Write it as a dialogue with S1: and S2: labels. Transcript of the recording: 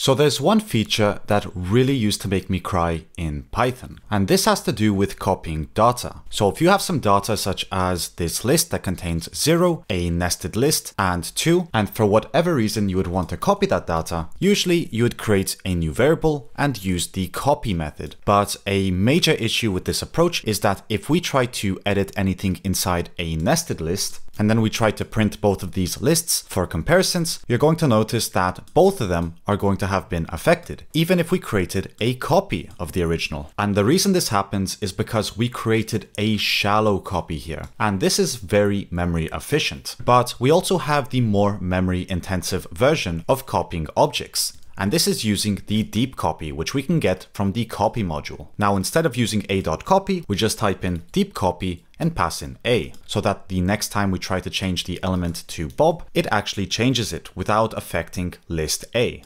S1: So there's one feature that really used to make me cry in Python, and this has to do with copying data. So if you have some data such as this list that contains 0, a nested list, and 2, and for whatever reason you would want to copy that data, usually you would create a new variable and use the copy method. But a major issue with this approach is that if we try to edit anything inside a nested list, and then we try to print both of these lists for comparisons, you're going to notice that both of them are going to have been affected, even if we created a copy of the original. And the reason this happens is because we created a shallow copy here. And this is very memory efficient. But we also have the more memory intensive version of copying objects and this is using the deep copy, which we can get from the copy module. Now, instead of using a.copy, we just type in deep copy and pass in a, so that the next time we try to change the element to Bob, it actually changes it without affecting list A.